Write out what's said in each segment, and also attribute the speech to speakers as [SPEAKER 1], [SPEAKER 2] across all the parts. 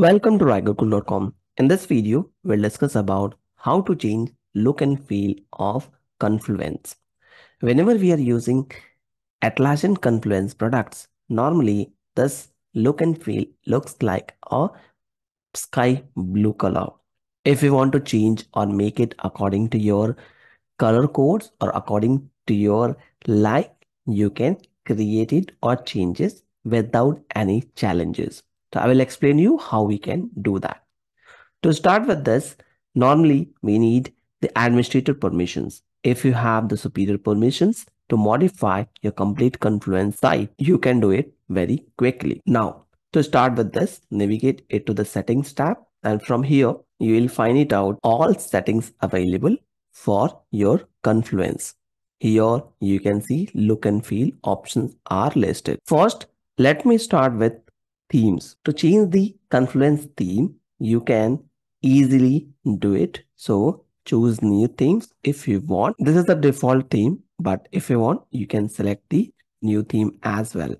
[SPEAKER 1] Welcome to RaiGurukul.com. In this video, we'll discuss about how to change look and feel of Confluence. Whenever we are using Atlassian Confluence products, normally this look and feel looks like a sky blue color. If you want to change or make it according to your color codes or according to your like, you can create it or change it without any challenges. So I will explain you how we can do that. To start with this, normally we need the administrator permissions. If you have the superior permissions to modify your complete Confluence site, you can do it very quickly. Now, to start with this, navigate it to the settings tab and from here, you will find it out all settings available for your Confluence. Here you can see look and feel options are listed. First, let me start with themes. To change the Confluence theme, you can easily do it. So choose new themes if you want. This is the default theme, but if you want, you can select the new theme as well.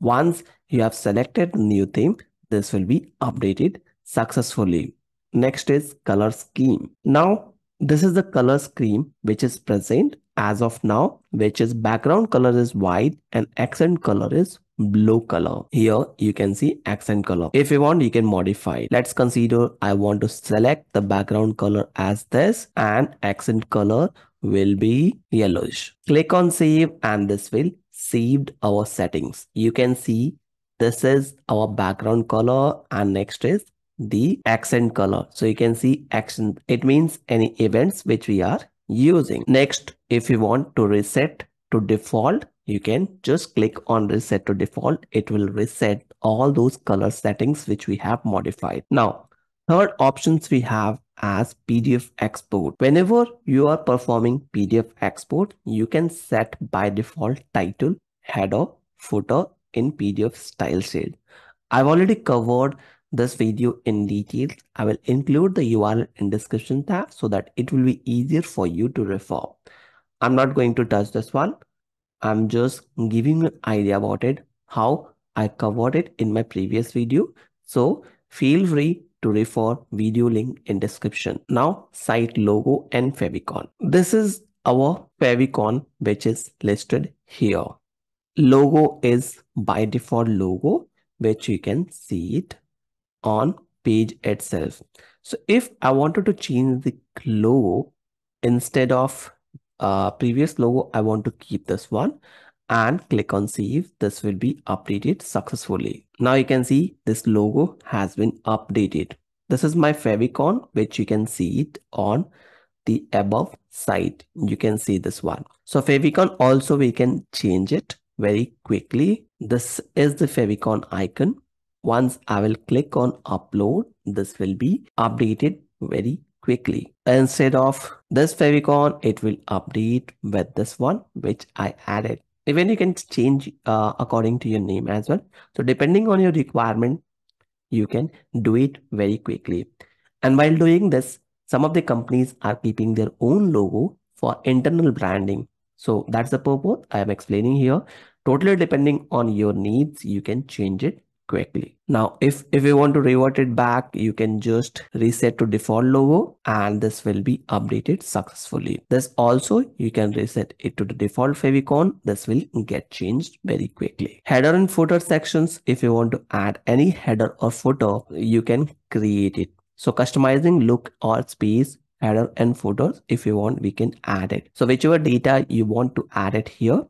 [SPEAKER 1] Once you have selected new theme, this will be updated successfully. Next is color scheme. Now, this is the color scheme which is present as of now, which is background color is white and accent color is blue color. Here you can see accent color. If you want, you can modify. Let's consider I want to select the background color as this and accent color will be yellowish. Click on save and this will saved our settings. You can see this is our background color and next is the accent color. So you can see accent. It means any events which we are using. Next, if you want to reset to default, you can just click on reset to default. It will reset all those color settings which we have modified. Now, third options we have as PDF export. Whenever you are performing PDF export, you can set by default title, header, footer in PDF style sheet. I've already covered this video in detail. I will include the URL in description tab so that it will be easier for you to refer. I'm not going to touch this one. I'm just giving you an idea about it, how I covered it in my previous video. So feel free to refer video link in description. Now site logo and favicon. This is our favicon which is listed here. Logo is by default logo which you can see it on page itself. So if I wanted to change the logo instead of uh, previous logo, I want to keep this one and click on save. This will be updated successfully. Now you can see this logo has been updated. This is my favicon, which you can see it on the above side. You can see this one. So favicon also we can change it very quickly. This is the favicon icon. Once I will click on upload, this will be updated very quickly. Instead of this favicon, it will update with this one, which I added. Even you can change uh, according to your name as well. So depending on your requirement, you can do it very quickly. And while doing this, some of the companies are keeping their own logo for internal branding. So that's the purpose I am explaining here. Totally depending on your needs, you can change it quickly. Now, if, if you want to revert it back, you can just reset to default logo and this will be updated successfully. This also, you can reset it to the default favicon. This will get changed very quickly. Header and footer sections, if you want to add any header or footer, you can create it. So customizing look or space header and footers if you want we can add it so whichever data you want to add it here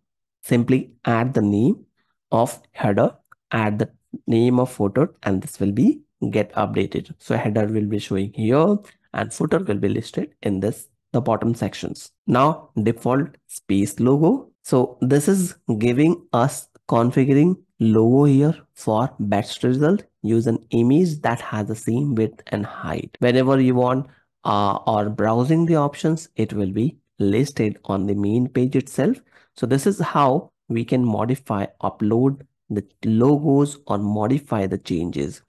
[SPEAKER 1] simply add the name of header add the name of footer and this will be get updated. So header will be showing here and footer will be listed in this the bottom sections. Now default space logo. So this is giving us configuring logo here for best result. Use an image that has the same width and height. Whenever you want uh, or browsing the options, it will be listed on the main page itself. So this is how we can modify, upload the logos or modify the changes.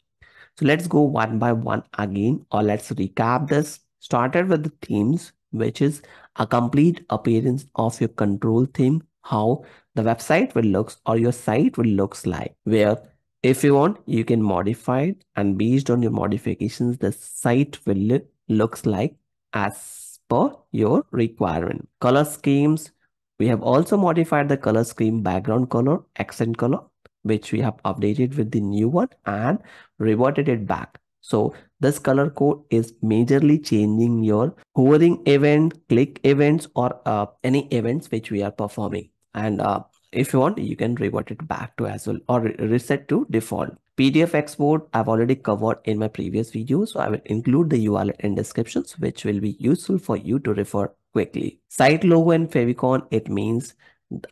[SPEAKER 1] So let's go one by one again or let's recap this. Started with the themes, which is a complete appearance of your control theme, how the website will looks or your site will looks like, where If you want, you can modify it and based on your modifications, the site will look looks like as per your requirement. Color schemes, we have also modified the color scheme background color, accent color, which we have updated with the new one and reverted it back. So this color code is majorly changing your hovering event, click events or uh, any events which we are performing. And uh, if you want, you can revert it back to as well or reset to default. PDF export I've already covered in my previous video. So I will include the URL in descriptions, which will be useful for you to refer quickly. Site logo and favicon, it means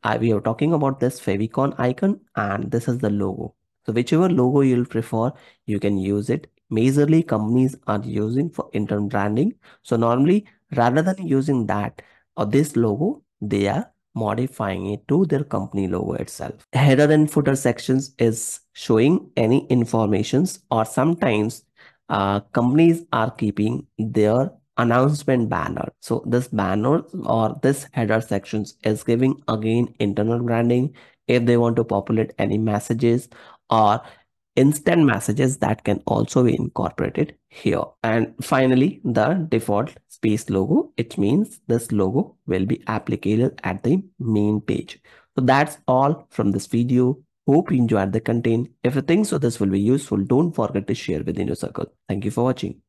[SPEAKER 1] I, we are talking about this favicon icon and this is the logo. So whichever logo you'll prefer, you can use it. Majorly companies are using for internal branding. So normally rather than using that or this logo, they are modifying it to their company logo itself. Header and footer sections is showing any informations or sometimes uh, companies are keeping their announcement banner. So this banner or this header sections is giving again internal branding if they want to populate any messages or instant messages that can also be incorporated here. And finally, the default space logo, it means this logo will be applicable at the main page. So that's all from this video. Hope you enjoyed the content. If you think so this will be useful, don't forget to share within your circle. Thank you for watching.